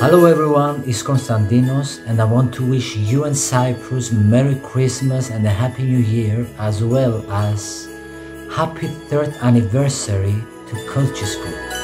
Hello everyone, it's Konstantinos and I want to wish you and Cyprus Merry Christmas and a Happy New Year as well as Happy 3rd anniversary to Culturescope.